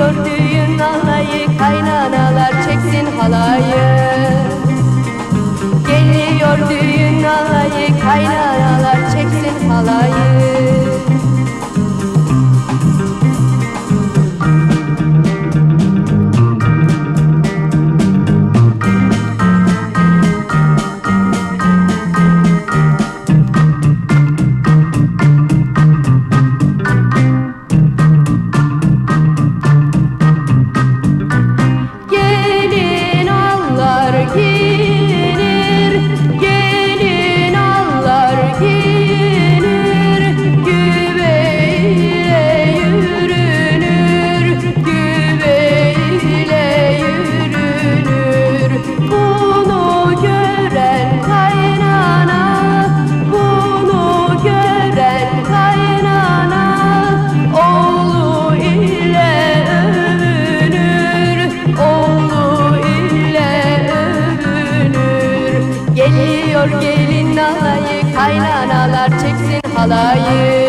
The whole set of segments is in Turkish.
your day. 払え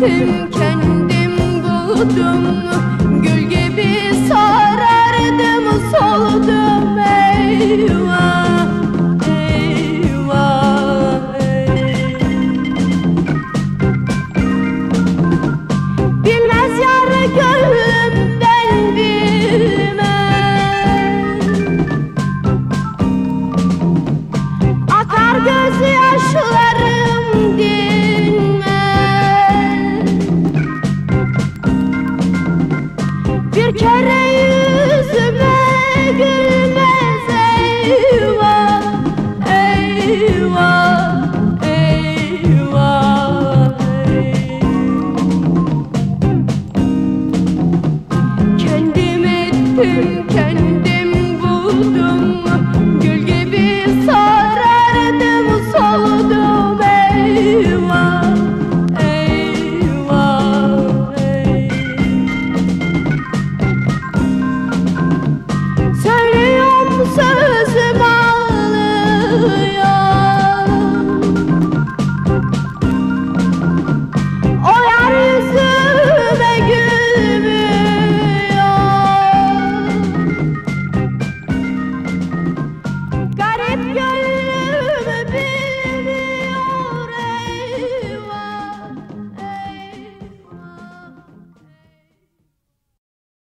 sensin kendim buldum. Bir kere yüzüme gülmez ey